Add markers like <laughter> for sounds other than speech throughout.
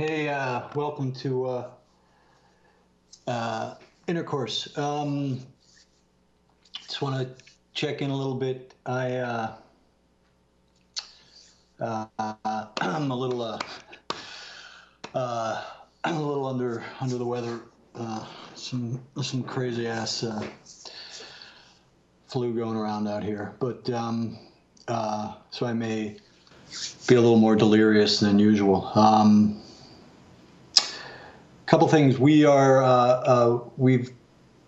Hey, uh, welcome to uh, uh, Intercoarse. Um, just want to check in a little bit. I uh, uh, <clears throat> I'm a little uh, <clears throat> a little under under the weather. Some some crazy ass flu going around out here, but um, so I may be a little more delirious than usual. Um, couple things. We are uh, uh, we've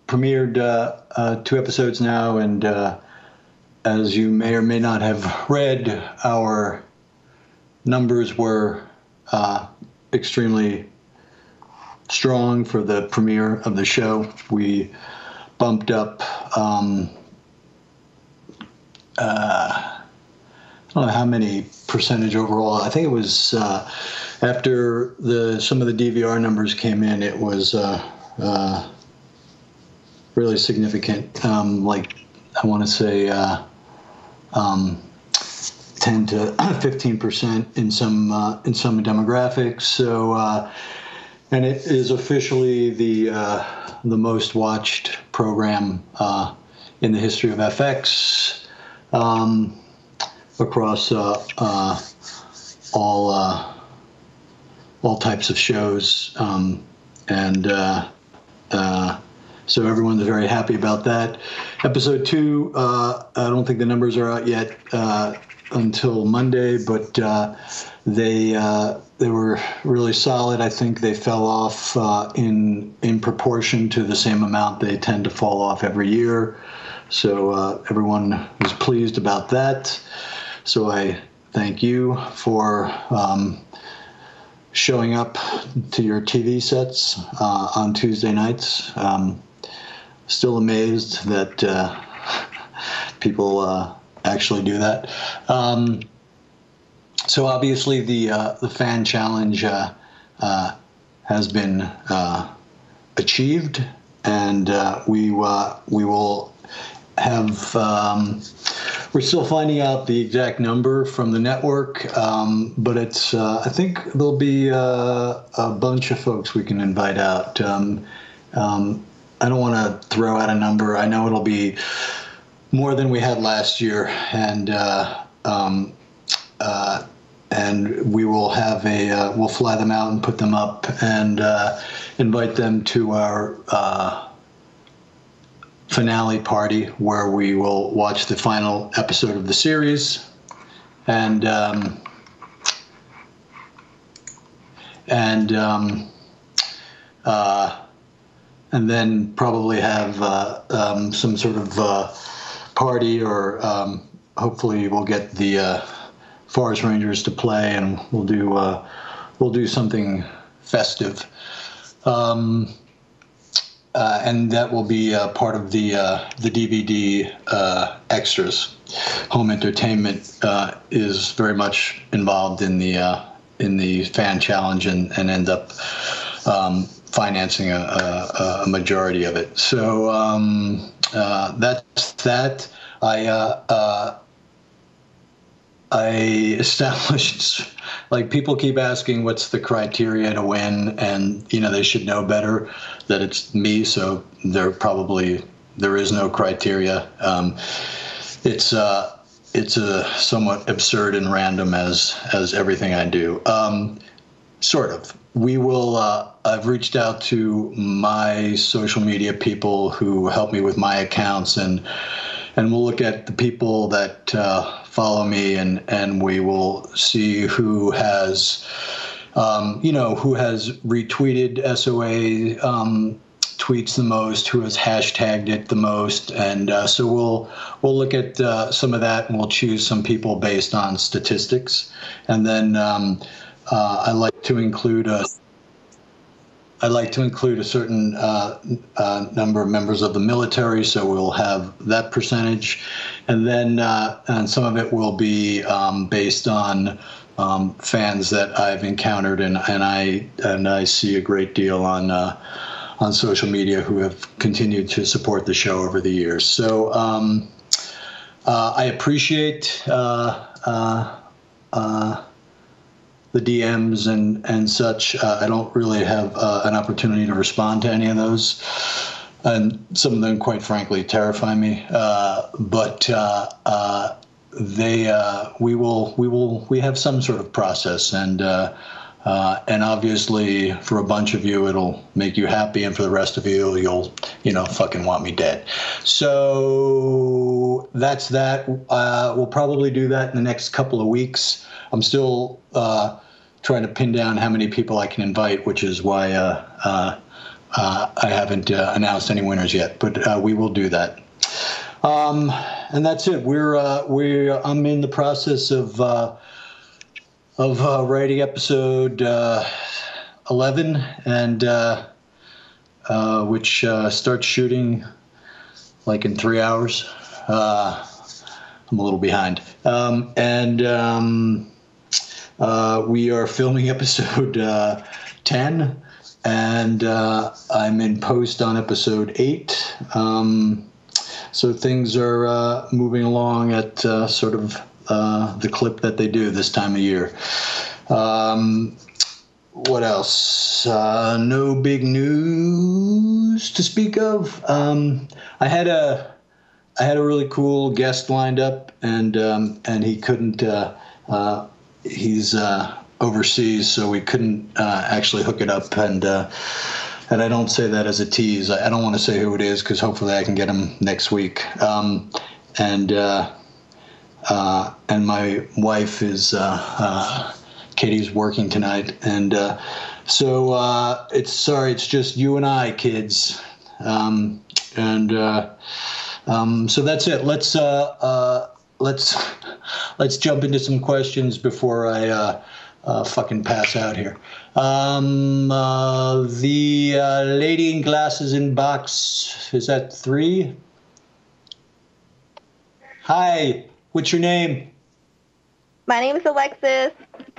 premiered uh, uh two episodes now, and uh, as you may or may not have read, our numbers were uh, extremely strong for the premiere of the show. We bumped up. Um, I don't know how many percentage overall. I think it was after the some of the DVR numbers came in, it was uh, uh, really significant. Um, like I want to say uh, um, 10 to <clears throat> 15 percent in some uh, in some demographics. So, uh, and it is officially the uh, the most watched program in the history of FX um, across all all types of shows, um, and uh, uh, so everyone's very happy about that. Episode two, uh, I don't think the numbers are out yet uh, until Monday, but uh, they uh, they were really solid. I think they fell off in in proportion to the same amount they tend to fall off every year. So everyone was pleased about that. So I thank you for. Um, showing up to your TV sets uh, on Tuesday nights. Um, still amazed that uh, <laughs> people uh, actually do that. Um, so obviously the uh, the fan challenge uh, uh, has been achieved, and we we will have. We're still finding out the exact number from the network, um, but it's. Uh, I think there'll be uh, a bunch of folks we can invite out. Um, um, I don't want to throw out a number. I know it'll be more than we had last year, and uh, um, uh, and we will have a. Uh, we'll fly them out and put them up and uh, invite them to our finale party where we will watch the final episode of the series and um, and um, uh, and then probably have uh, um, some sort of uh, party or um, hopefully we'll get the uh, Forest Rangers to play and we'll do uh, we'll do something festive. Um, uh, and that will be uh, part of the uh, the DVD uh, extras. Home entertainment uh, is very much involved in the uh, in the fan challenge and, and end up um, financing a, a, a, majority of it. So um, that's that. I I established like people keep asking what's the criteria to win and you know they should know better that it's me so there probably there is no criteria. Um, it's uh, it's a somewhat absurd and random as as everything I do. Um, sort of. We will uh, I've reached out to my social media people who help me with my accounts and and we'll look at the people that uh, follow me, and and we will see who has, um, you know, who has retweeted SOA um, tweets the most, who has hashtagged it the most, and uh, so we'll we'll look at uh, some of that, and we'll choose some people based on statistics, and then um, uh, I like to include a I'd like to include a certain uh, uh, number of members of the military, so we'll have that percentage, and then uh, and some of it will be um, based on um, fans that I've encountered, and, and I and I see a great deal on uh, on social media who have continued to support the show over the years. So um, uh, I appreciate. The DMs and and such. Uh, I don't really have uh, an opportunity to respond to any of those, and some of them, quite frankly, terrify me. Uh, but uh, uh, they, uh, we will, we will, we have some sort of process, and and obviously, for a bunch of you, it'll make you happy, and for the rest of you, you'll, you know, fucking want me dead. So that's that. we'll probably do that in the next couple of weeks. I'm still trying to pin down how many people I can invite, which is why uh, uh, uh, I haven't uh, announced any winners yet. But uh, we will do that. Um, and that's it. We're uh, we I'm in the process of of writing episode 11, and which starts shooting like in three hours. I'm a little behind, um, and. Um, uh, we are filming <laughs> episode uh, 10, and uh, I'm in post on episode 8. Um, so things are uh, moving along at uh, sort of uh, the clip that they do this time of year. Um, what else? no big news to speak of. Um, I had a I had a really cool guest lined up, and um, and he couldn't uh, uh, he's uh, overseas, so we couldn't uh, actually hook it up. And uh, and I don't say that as a tease. I, I don't want to say who it is because hopefully I can get him next week. Um, and uh, uh, and my wife is uh, Katey's working tonight, and so it's sorry, it's just you and I, kids. Um, and um, so that's it. Let's let's <laughs> let's jump into some questions before I uh, uh, fucking pass out here. Um, uh, the uh, lady in glasses in box is that three? Hi, what's your name? My name is Alexis.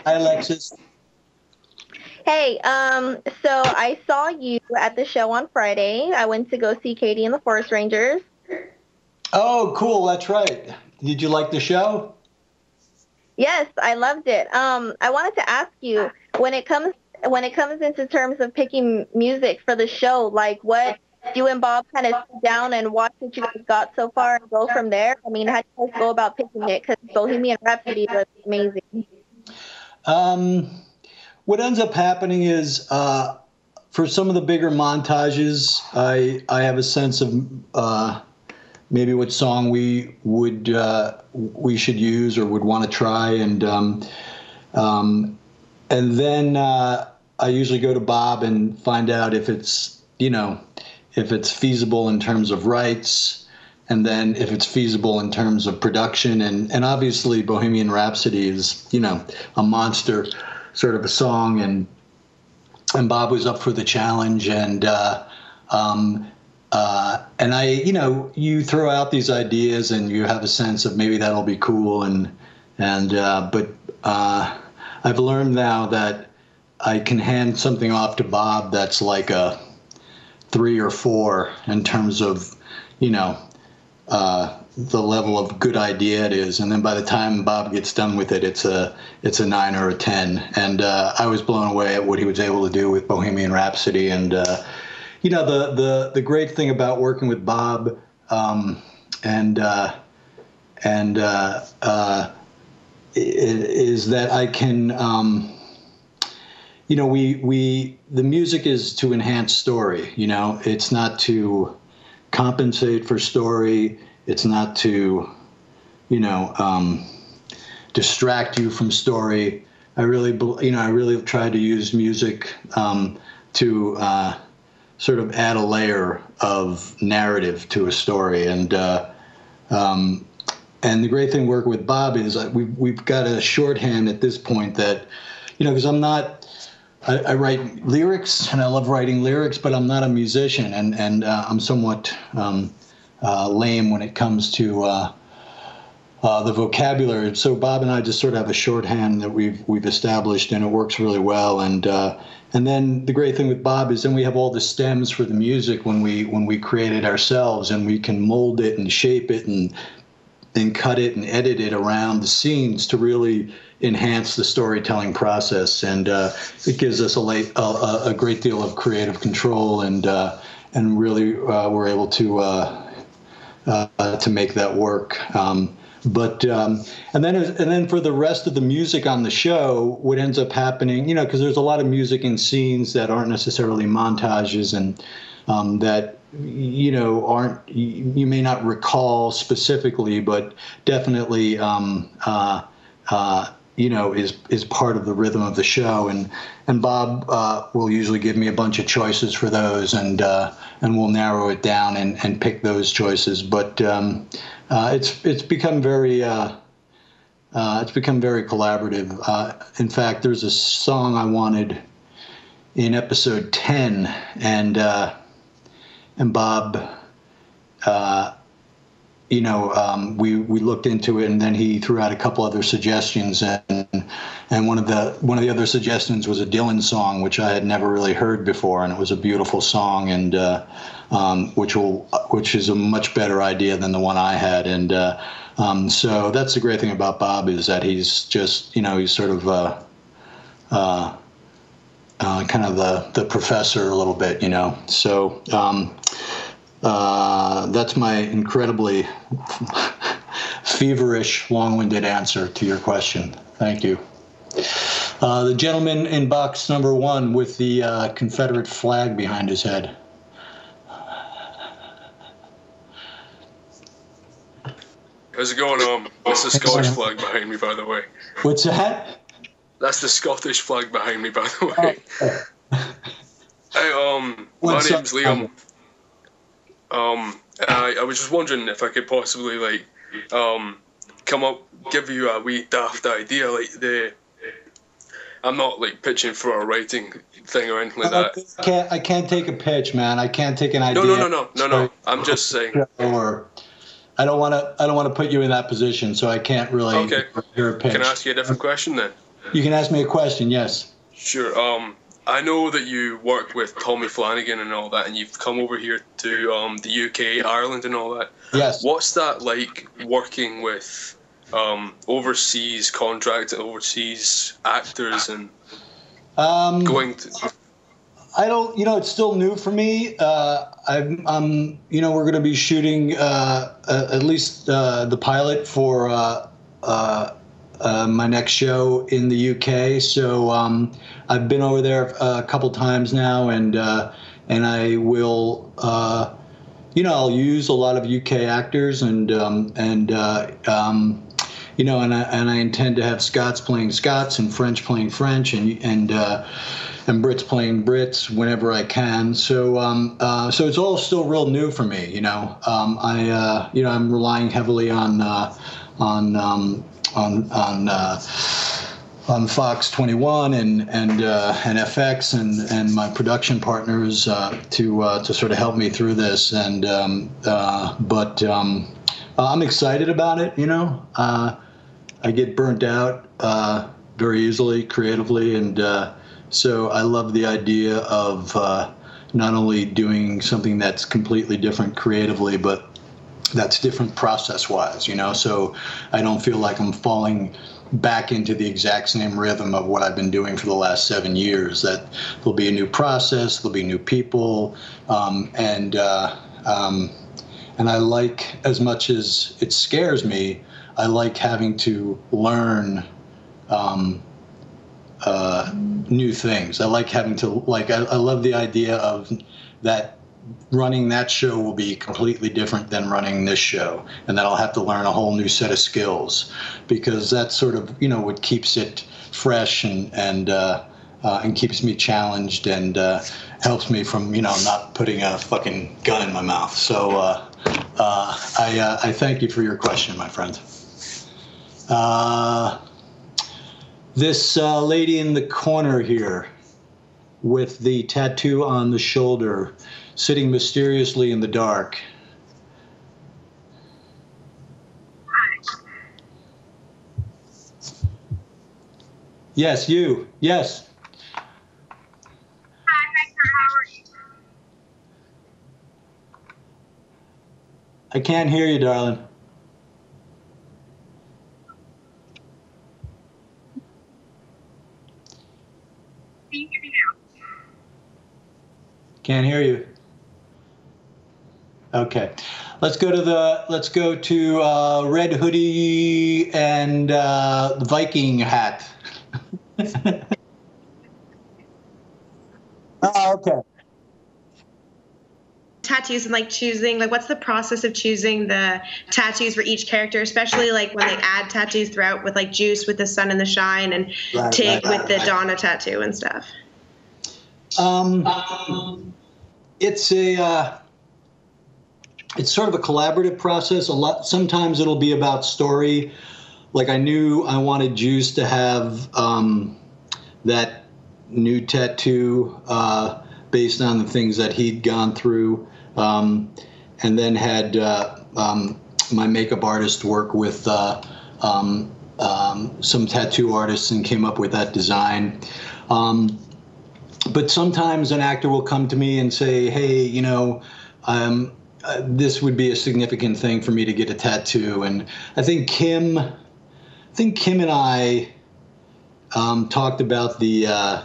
Hi, Alexis. Hey, um, so I saw you at the show on Friday. I went to go see Katey and the Forest Rangers. Oh, cool. That's right. Did you like the show? Yes, I loved it. Um, I wanted to ask you when it comes when it comes into terms of picking music for the show, like what you and Bob kind of sit down and watch what you guys got so far and go from there. I mean, how do you guys go about picking it? Because Bohemian Rhapsody was amazing. Um, what ends up happening is uh, for some of the bigger montages, I I have a sense of uh, maybe what song we would uh, we should use or would want to try, and um, um, and then uh, I usually go to Bob and find out if it's you know if it's feasible in terms of rights, and then if it's feasible in terms of production, and and obviously Bohemian Rhapsody is you know a monster sort of a song, and and Bob was up for the challenge, and uh, um, uh, and I, you know, you throw out these ideas and you have a sense of maybe that'll be cool, and and uh, but uh, I've learned now that I can hand something off to Bob that's like a three or four in terms of, you know, uh, the level of good idea it is, and then by the time Bob gets done with it, it's a it's a nine or a ten. And uh, I was blown away at what he was able to do with Bohemian Rhapsody, and you know the the the great thing about working with Bob um, and uh, and uh, uh, is that I can um, you know we we the music is to enhance story you know it's not to compensate for story it's not to you know um, distract you from story I really you know I really try to use music um, to uh, sort of add a layer of narrative to a story. And uh, um, and the great thing working with Bob is we've we've got a shorthand at this point that you know because I'm not. I, I, write lyrics and I love writing lyrics, but I'm not a musician, and and uh, I'm somewhat um, uh, lame when it comes to uh, uh, the vocabulary. So Bob and I just sort of have a shorthand that we've we've established, and it works really well. And uh, and then the great thing with Bob is then we have all the stems for the music when we when we create it ourselves, and we can mold it and shape it and and cut it and edit it around the scenes to really enhance the storytelling process, and uh, it gives us a, late, a, a, great deal of creative control, and uh, and really uh, we're able to uh, uh, to make that work. Um, but um, and then and then for the rest of the music on the show, what ends up happening, you know, because there's a lot of music in scenes that aren't necessarily montages and um, that you know aren't you, may not recall specifically, but definitely um, uh, uh, you know is is part of the rhythm of the show. And and Bob uh, will usually give me a bunch of choices for those and uh, and we'll narrow it down and, and pick those choices. But um, uh, it's it's become very uh, it's become very collaborative. In fact there's a song I wanted in episode 10 and and Bob you know, um, we we looked into it, and then he threw out a couple other suggestions, and and one of the one of the other suggestions was a Dylan song, which I had never really heard before, and it was a beautiful song, and uh, um, which will which is a much better idea than the one I had, and uh, um, so that's the great thing about Bob is that he's just you know he's sort of. Uh, kind of the the professor a little bit, you know. So um, uh, that's my incredibly <laughs> feverish, long-winded answer to your question. Thank you. Uh, the gentleman in box number one with the uh, Confederate flag behind his head. How's it going? Um, that's the Scottish flag behind me, by the way. What's that? That's the Scottish flag behind me, by the way. Oh. <laughs> hey, um, What's my name's Liam. Um, I, I was just wondering if I could possibly like um, come up, give you a wee daft idea, like the. I'm not like pitching for a writing thing or anything like that. I can't. I can't take a pitch, man. I can't take an idea. No, no, no, no, no, no. I'm just saying. <laughs> Or, I don't want to. I don't want to put you in that position, so I can't really. Okay. Hear a pitch. Can I ask you a different question then? You can ask me a question. Yes. Sure. Um, I know that you worked with Tommy Flanagan and all that, and you've come over here to um, the UK, Ireland, and all that. Yes. What's that like working with um, overseas contract, overseas actors, and um, going to? I don't, you know, it's still new for me. Uh, I'm, I'm, you know, we're going to be shooting uh, at least uh, the pilot for uh, uh, uh, my next show in the UK. So um, I've been over there a couple times now, and uh, and I will, uh, you know, I'll use a lot of UK actors, and um, and uh, um, you know, and I and I intend to have Scots playing Scots and French playing French, and and uh, and Brits playing Brits whenever I can. So um, uh, so it's all still real new for me. You know, um, I you know I'm relying heavily on on um, on on uh, on Fox 21 and and uh, and FX and and my production partners uh, to uh, to sort of help me through this. And um, uh, but um, I'm excited about it. You know, uh, I get burnt out very easily creatively, and so I love the idea of not only doing something that's completely different creatively, but that's different process wise, you know. So I don't feel like I'm falling back into the exact same rhythm of what I've been doing for the last seven years. That there'll be a new process, there'll be new people, um, and uh, um, and I like as much as it scares me, I like having to learn. Um, uh, new things. I like having to like. I, I love the idea of that running that show will be completely different than running this show and that i'll have to learn a whole new set of skills because that's sort of you know what keeps it fresh and and uh, uh, and keeps me challenged and uh, helps me from you know not putting a fucking gun in my mouth. So uh, uh, I, uh, I thank you for your question my friend. This lady in the corner here with the tattoo on the shoulder sitting mysteriously in the dark. Yes, you. Yes. I can't hear you, darling. Can you hear me now? Can't hear you. Okay. Let's go to the let's go to uh, red hoodie and uh, Viking hat. oh, <laughs> okay. tattoos and like choosing like what's the process of choosing the tattoos for each character especially like when they add tattoos throughout with like juice with the sun and the shine and Right, Tig right, with the right. donna tattoo and stuff Um, it's a uh, it's sort of a collaborative process. A lot sometimes it'll be about story. Like I knew I wanted Juice to have um, that new tattoo uh, based on the things that he'd gone through, um, and then had uh, um, my makeup artist work with uh, um, um, some tattoo artists and came up with that design. Um, but sometimes an actor will come to me and say, "Hey, you know, um, uh, this would be a significant thing for me to get a tattoo." And I think Kim, I think Kim and I um, talked about the uh,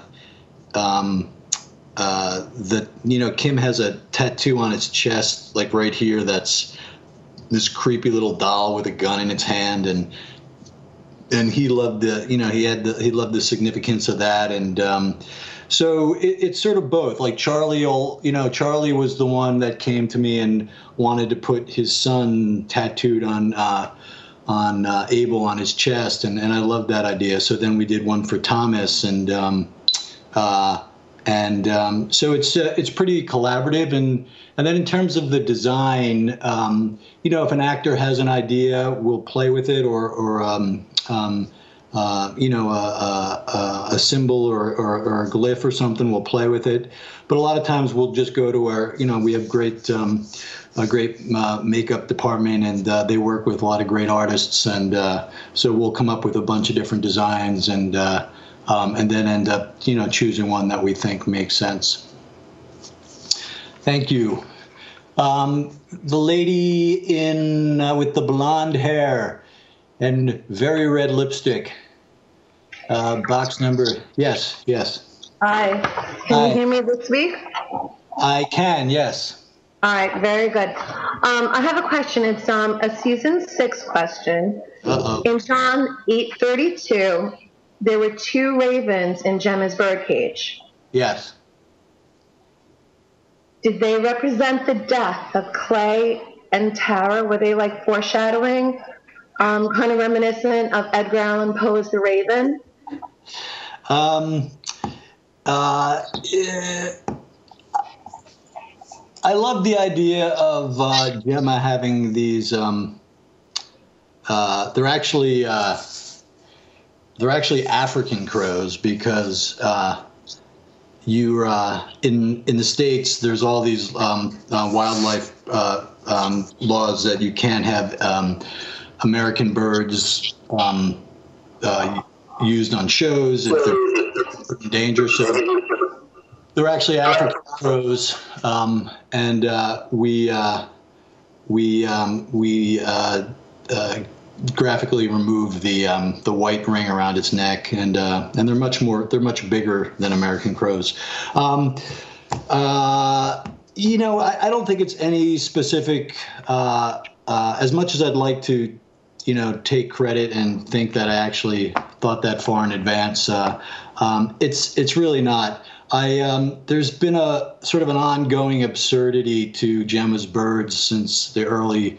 um, uh, the you know Kim has a tattoo on its chest, like right here, that's this creepy little doll with a gun in its hand, and and he loved the you know he had the he loved the significance of that and um, so it, it's sort of both. Like charlie you know charlie was the one that came to me and wanted to put his son tattooed on uh, on uh, abel on his chest and, and i loved that idea. So then we did one for thomas and um, uh, and um, so it's uh, it's pretty collaborative. And and then in terms of the design um, you know if an actor has an idea we'll play with it or or um, um, uh, you know a, a, a symbol or, or, or a glyph or something we'll play with it but a lot of times we'll just go to our you know we have great um, a great uh, makeup department and uh, they work with a lot of great artists and uh, so we'll come up with a bunch of different designs and uh, um, and then end up, you know, choosing one that we think makes sense. Thank you. Um, the lady in uh, with the blonde hair and very red lipstick. Uh, box number, yes, yes. Hi. Can you hear me this week? I can, yes. All right, very good. Um, I have a question. It's um, a season six question. Uh-oh. In John 8:32, there were two ravens in Gemma's birdcage. Yes. Did they represent the death of Clay and Tara? Were they like foreshadowing, um, kind of reminiscent of Edgar Allan Poe's The Raven? Um, uh, I love the idea of uh, Gemma having these. Um, uh, they're actually uh, they're actually African crows because uh, you uh, in in the states there's all these um, uh, wildlife uh, um, laws that you can't have um, American birds um, uh, used on shows if they're in danger. So they're actually African crows, um, and uh, we uh, we um, we uh, uh, graphically remove the um, the white ring around its neck, and uh, and they're much more they're much bigger than American crows. Um, you know, I, I don't think it's any specific. Uh, uh, as much as I'd like to, you know, take credit and think that I actually thought that far in advance, uh, um, it's it's really not. I um, there's been a sort of an ongoing absurdity to Gemma's birds since the early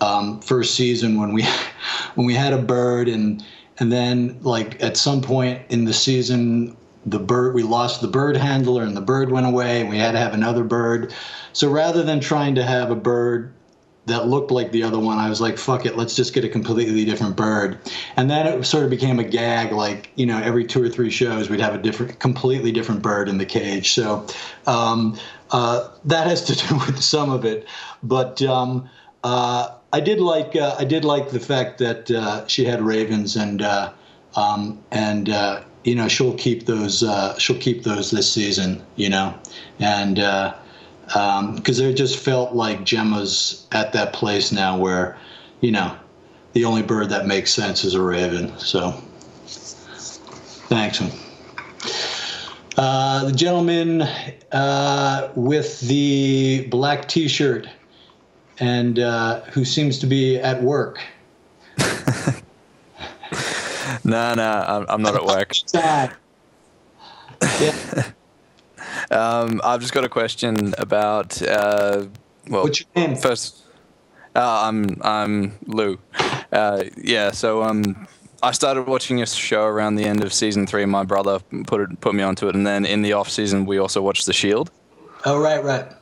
um, first season when we <laughs> when we had a bird and and then like at some point in the season the bird we lost the bird handler and the bird went away and we had to have another bird so rather than trying to have a bird that looked like the other one i was like fuck it let's just get a completely different bird. And then it sort of became a gag like you know every two or three shows we'd have a different completely different bird in the cage. So um, uh, that has to <laughs> do with some of it. But um, uh, I did like uh, I did like the fact that uh, she had ravens and uh, um, and uh, you know she'll keep those she'll keep those this season you know? And because it just felt like Gemma's at that place now where you know the only bird that makes sense is a raven so thanks Uh, the gentleman uh, with the black T-shirt and uh, who seems to be at work. <laughs> no, no, I'm, I'm not at work. <laughs> yeah. <laughs> Um, I've just got a question about. Uh, well, What's your name? First, uh, I'm I'm Lou. Uh, yeah, so um, I started watching a show around the end of season three. My brother put it, put me onto it, and then in the off season we also watched The Shield. Oh right, right.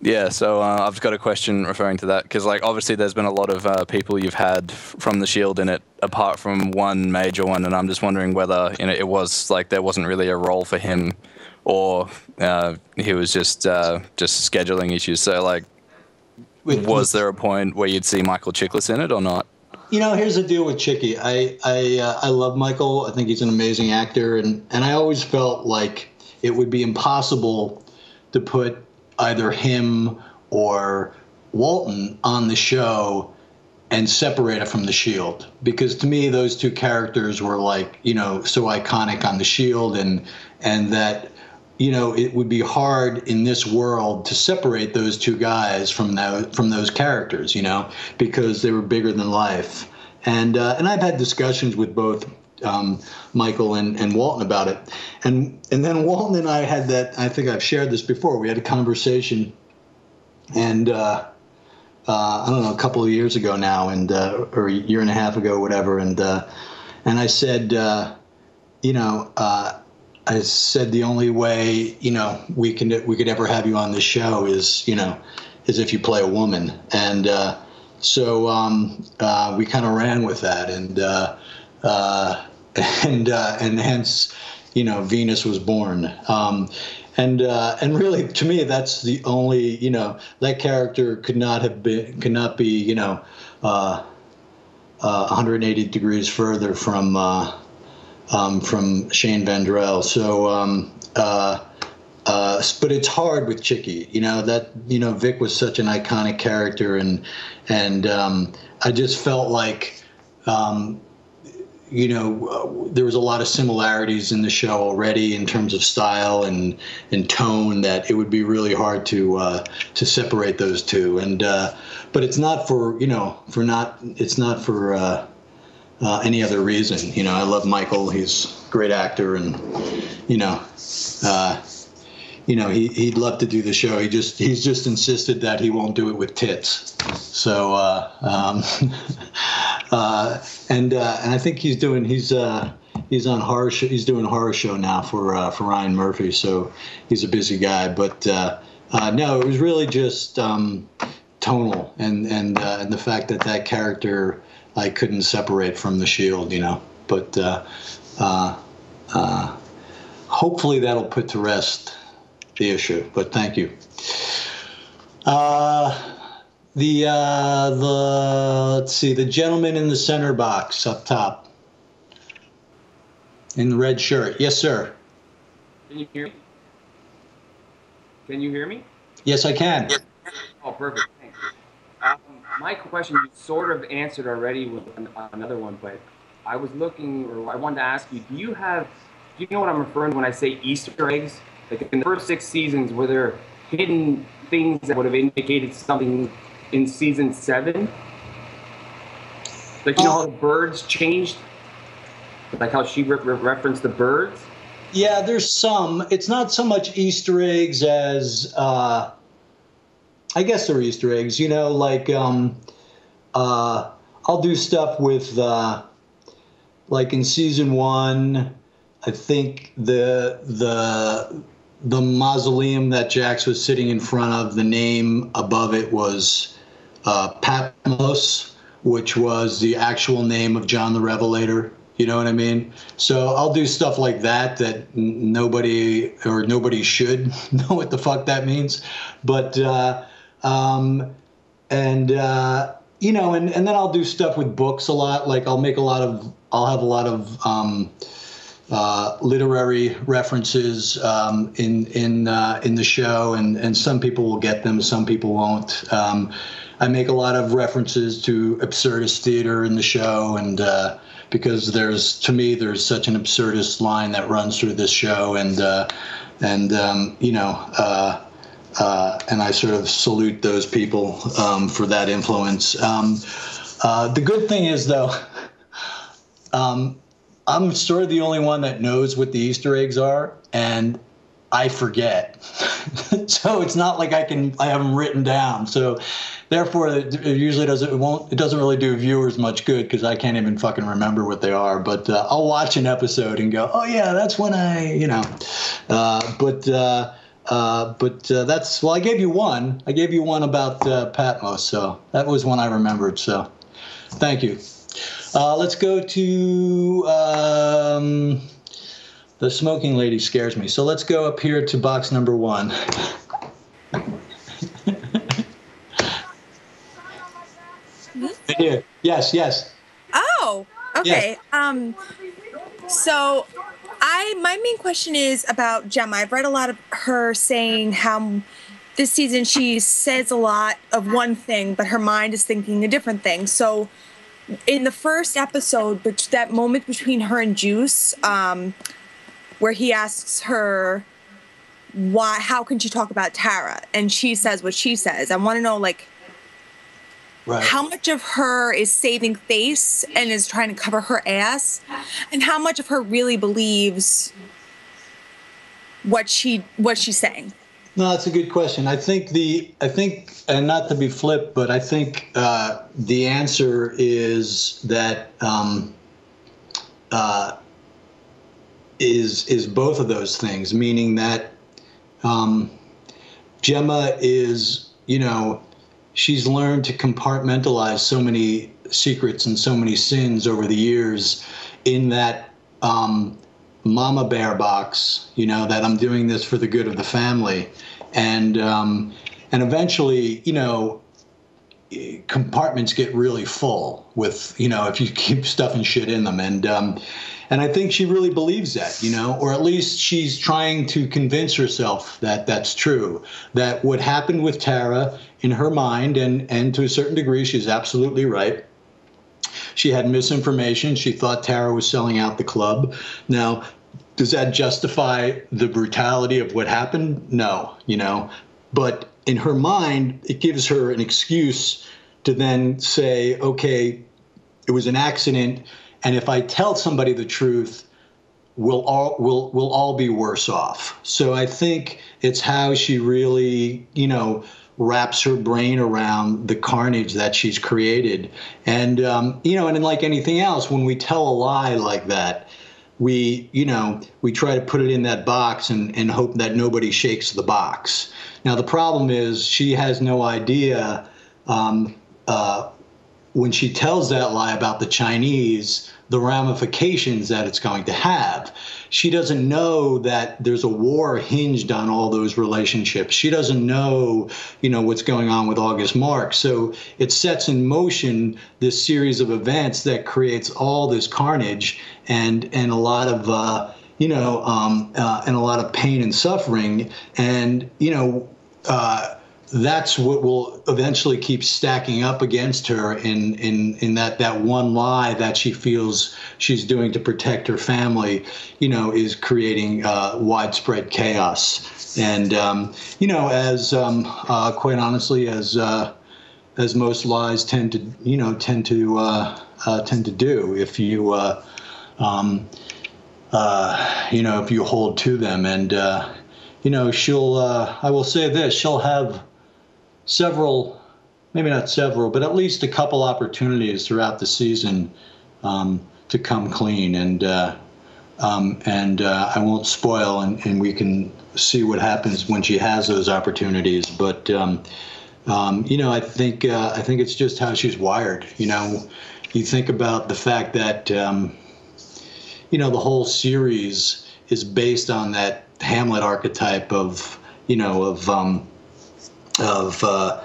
Yeah, so uh, I've got a question referring to that because, like, obviously there's been a lot of uh, people you've had from the Shield in it, apart from one major one, and I'm just wondering whether you know it was like there wasn't really a role for him, or uh, he was just uh, just scheduling issues. So, like, With- was there a point where you'd see Michael Chiklis in it or not? You know, here's the deal with Chicky. I I uh, I love Michael. I think he's an amazing actor, and and I always felt like it would be impossible to put either him or Walton on the show and separate it from the Shield because to me those two characters were like you know so iconic on the Shield and and that you know it would be hard in this world to separate those two guys from those from those characters you know because they were bigger than life. And uh, and I've had discussions with both um, Michael and, and Walton about it. And and then Walton and I had that I think I've shared this before we had a conversation and uh, uh, I don't know a couple of years ago now and uh, or a year and a half ago whatever and uh, and I said uh, you know I said the only way you know we can we could ever have you on the show is you know is if you play a woman. And uh, so um, uh, we kind of ran with that. And uh, uh, <laughs> and uh, and hence you know Venus was born. Um, and uh, and really to me that's the only you know that character could not have been could not be you know uh, uh, 180 degrees further from um, from Shane Vendrell. So, um, uh, uh, but it's hard with Chicky. You know that you know Vic was such an iconic character, and and um, I just felt like. Um, you know, uh, there was a lot of similarities in the show already in terms of style and and tone that it would be really hard to uh, to separate those two. And uh, but it's not for you know for not it's not for uh, any other reason. You know, I love Michael. He's a great actor, and you know, uh, you know, he he'd love to do the show. He just he's just insisted that he won't do it with tits. So, uh, um, <laughs> uh, and uh, and I think he's doing he's. Uh, He's on horror. Show, he's doing a horror show now for uh, for Ryan Murphy, so he's a busy guy. But no, it was really just um, tonal, and and uh, and the fact that that character I couldn't separate from the Shield, you know. But uh, uh, uh, hopefully that'll put to rest the issue. But thank you. Uh, the uh, the let's see the gentleman in the center box up top in the red shirt. Yes, sir. Can you hear me? Can you hear me? Yes, I can. Oh, perfect. My question you sort of answered already with an, another one, but I was looking, or I wanted to ask you, do you have, do you know what I'm referring to when I say Easter eggs? Like in the first six seasons, were there hidden things that would have indicated something in season seven? Like, you know how the birds changed? Like how she re- re- referenced the birds? Yeah, there's some. It's not so much Easter eggs as uh, I guess they're Easter eggs. You know, like um, uh, I'll do stuff with uh, like in season one. I think the the the mausoleum that Jax was sitting in front of, the name above it was uh, Patmos, which was the actual name of John the Revelator. You know what I mean? So I'll do stuff like that that nobody or nobody should <laughs> know what the fuck that means. But uh, um, and uh, you know, and and then I'll do stuff with books a lot. Like I'll make a lot of I'll have a lot of um, uh, literary references um, in in uh, in the show, and and some people will get them, some people won't. Um, I make a lot of references to absurdist theater in the show, and uh, because there's to me there's such an absurdist line that runs through this show, and uh, and um, you know. Uh, uh, and I sort of salute those people um, for that influence. Um, uh, the good thing is, though, <laughs> um, I'm sort of the only one that knows what the Easter eggs are, and I forget. <laughs> so it's not like I can I have them written down. So therefore, it usually doesn't it won't it doesn't really do viewers much good because I can't even fucking remember what they are. But uh, I'll watch an episode and go, oh yeah, that's when I you know. Uh, but uh, uh but uh, that's well, I gave you one. I gave you one about uh, Patmos, so that was one I remembered. So thank you. let's go to. Um, the smoking lady scares me. So let's go up here to box number one. Here. Yes, yes. Oh, okay. Yes. Um, so I my main question is about Gemma. I've read a lot of her saying how this season she says a lot of one thing, but her mind is thinking a different thing. So in the first episode, but that moment between her and Juice, um, where he asks her why how can she talk about Tara and she says what she says. I want to know like right. how much of her is saving face and is trying to cover her ass and how much of her really believes what she what she's saying. No, that's a good question. I think the I think and not to be flip, but I think uh, the answer is that um, uh, is is both of those things, meaning that um, Gemma is, you know, she's learned to compartmentalize so many secrets and so many sins over the years in that um, mama bear box, you know, that I'm doing this for the good of the family. And, um, and eventually, you know, compartments get really full with, you know, if you keep stuffing shit in them. And, um, and I think she really believes that, you know, or at least she's trying to convince herself that that's true. That what happened with Tara in her mind, and, and to a certain degree, she's absolutely right. She had misinformation. She thought Tara was selling out the club. Now, does that justify the brutality of what happened? No, you know, but in her mind, it gives her an excuse to then say, okay, it was an accident and if I tell somebody the truth, we'll all we'll we'll all be worse off. So I think it's how she really, you know, wraps her brain around the carnage that she's created. And um, you know, and like anything else, when we tell a lie like that, we you know we try to put it in that box and, and hope that nobody shakes the box. Now the problem is she has no idea um, uh, when she tells that lie about the Chinese, the ramifications that it's going to have. She doesn't know that there's a war hinged on all those relationships. She doesn't know, you know, what's going on with August Marks. So it sets in motion this series of events that creates all this carnage and and a lot of uh, you know um, uh, and a lot of pain and suffering. And you know. Uh, that's what will eventually keep stacking up against her in in in that that one lie that she feels she's doing to protect her family you know is creating uh, widespread chaos. And um, you know as um, uh, quite honestly as uh, as most lies tend to you know tend to uh, uh, tend to do if you uh, um, you know if you hold to them. And you know she'll I will say this she'll have several, maybe not several, but at least a couple opportunities throughout the season um, to come clean. And uh, um, and uh, I won't spoil, and, and we can see what happens when she has those opportunities. But um, um you know, I think uh, I think it's just how she's wired. You know, you think about the fact that um, you know the whole series is based on that Hamlet archetype of you know of um, of uh,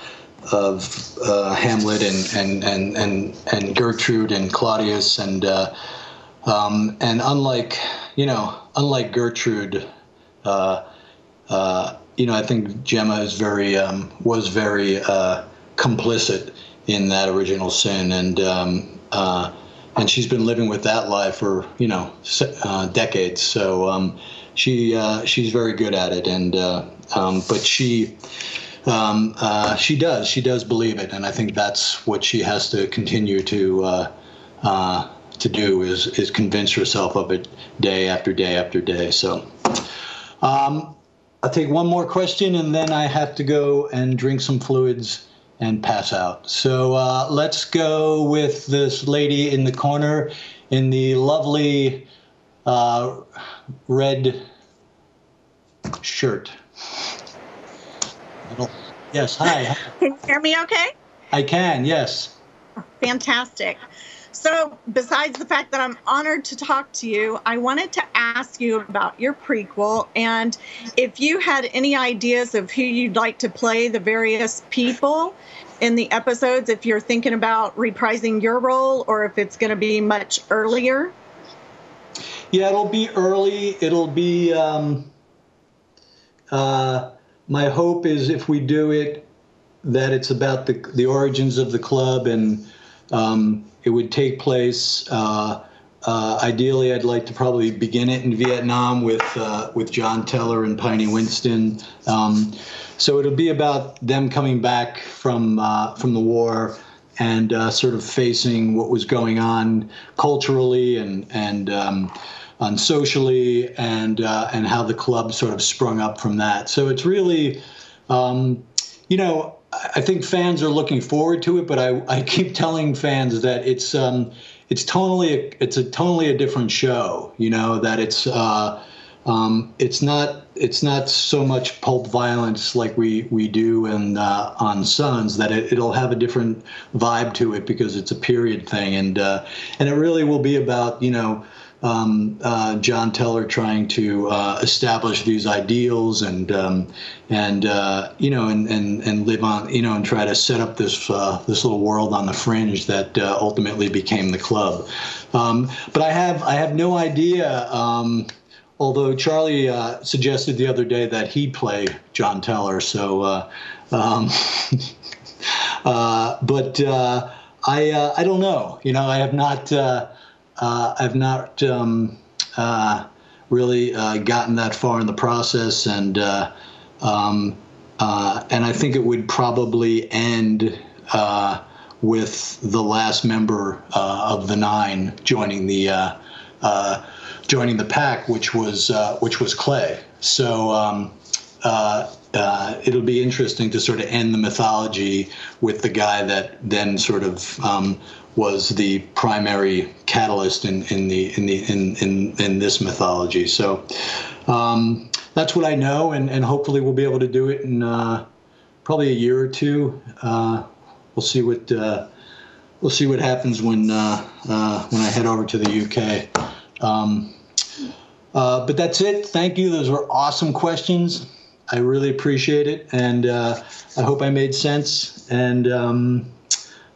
of uh, Hamlet and, and and and and Gertrude and Claudius and uh, um, and unlike you know unlike Gertrude, uh, uh, you know I think Gemma is very um, was very uh, complicit in that original sin, and um, uh, and she's been living with that lie for you know decades. So um, she she's very good at it, and um, but she. Um, uh, she does. She does believe it, and I think that's what she has to continue to uh, uh, to do is is convince herself of it day after day after day. So, um, I'll take one more question, and then I have to go and drink some fluids and pass out. So uh, let's go with this lady in the corner in the lovely uh, red shirt. Yes, hi. <laughs> Can you hear me okay? I can, yes. Fantastic. So, besides the fact that I'm honored to talk to you, I wanted to ask you about your prequel and if you had any ideas of who you'd like to play the various people in the episodes, if you're thinking about reprising your role or if it's going to be much earlier. Yeah, it'll be early. It'll be. Um, uh, my hope is if we do it, that it's about the the origins of the club and um, it would take place. Uh, uh, ideally, I'd like to probably begin it in Vietnam with uh, with John Teller and Piney Winston. Um, so it'll be about them coming back from uh, from the war and uh, sort of facing what was going on culturally and and um, on socially and uh, and how the club sort of sprung up from that. So it's really, um, you know, I think fans are looking forward to it, but I, I keep telling fans that it's um, it's totally it's a totally a different show. You know that it's uh, um, it's not it's not so much pulp violence like we we do in uh, on Sons that it, it'll have a different vibe to it because it's a period thing and uh, and it really will be about you know um, uh, John Teller trying to uh, establish these ideals and um, and uh, you know and, and and live on you know and try to set up this uh, this little world on the fringe that uh, ultimately became the club. Um, but I have I have no idea. Um, although Charlie uh, suggested the other day that he play John Teller, so um, <laughs> but I I don't know. You know I have not uh, I've not um, uh, really uh, gotten that far in the process, and uh, um, uh, and I think it would probably end uh, with the last member of the nine joining the joining the pack, which was which was Clay. So. Um, uh, it'll be interesting to sort of end the mythology with the guy that then sort of um, was the primary catalyst in, in the in the in, in, in this mythology. So um, that's what I know, and, and hopefully we'll be able to do it in uh, probably a year or two. Uh, we'll see what uh, we'll see what happens when uh, uh, when I head over to the UK. Um, uh, but that's it. Thank you. Those were awesome questions. I really appreciate it, and I hope I made sense. And um,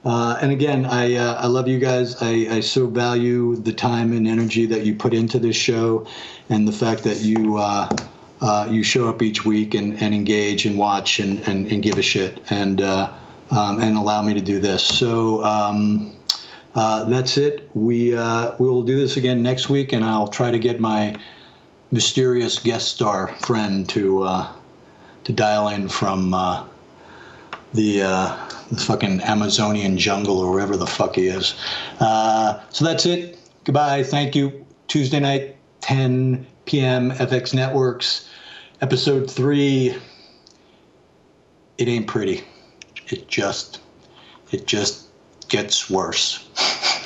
uh, and again, I uh, I love you guys. I, I so value the time and energy that you put into this show, and the fact that you uh, uh you show up each week and, and engage and watch and, and, and give a shit and uh, um, and allow me to do this. So um, uh, that's it. We we will do this again next week, and I'll try to get my mysterious guest star friend to to dial in from the the fucking Amazonian jungle or wherever the fuck he is. Uh, so that's it. Goodbye. Thank you. Tuesday night, 10 p.m. FX Networks, episode three. It ain't pretty. It just, it just gets worse. <laughs>